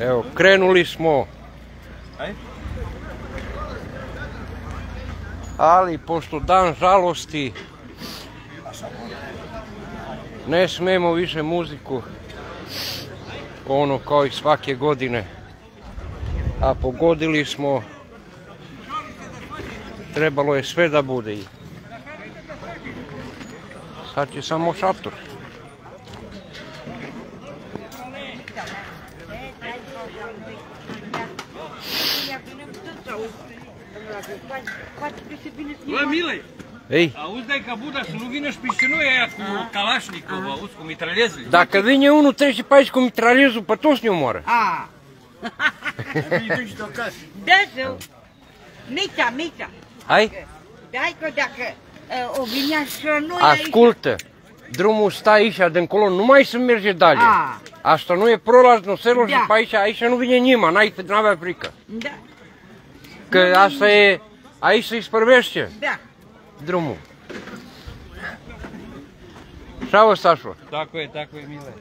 Evo, krenuli smo. Ali, pošto dan žalosti, ne smemo više muziku, ono kao i svake godine. A pogodili smo, trebalo je sve da bude. Sad će samo šator. Bă, Mile, Ej, auzi dai ca Buda să nu vină și peste noi aia cu Kalashnikov, auzi, cu mitralezele. dacă vine unul trece pe aici cu mitralezul, pe toți ne omoară. A. Da, zău. Mița, mița. Hai, Dai că dacă uh, o vinea și noi aici... ascultă. Drumul stă aici, de încolo, nu mai se merge dale. A. Asta nu e prolas, nu se Da. și pe aici, aici nu vine nimeni, n-ai, n-avea frică. Da, Că asta e, aici se spărbește da. drumul. Șau, Sașo. Tako je, tako je, Mile.